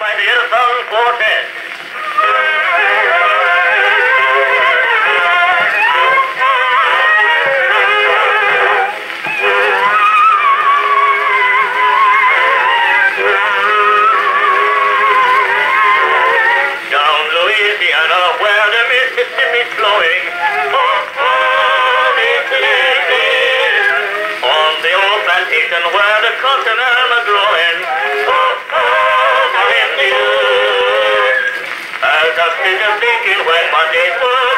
by the Edison Quartet. Down Louisiana where the Mississippi's flowing. On the old plantation where the cotton I sit a thinking when my days were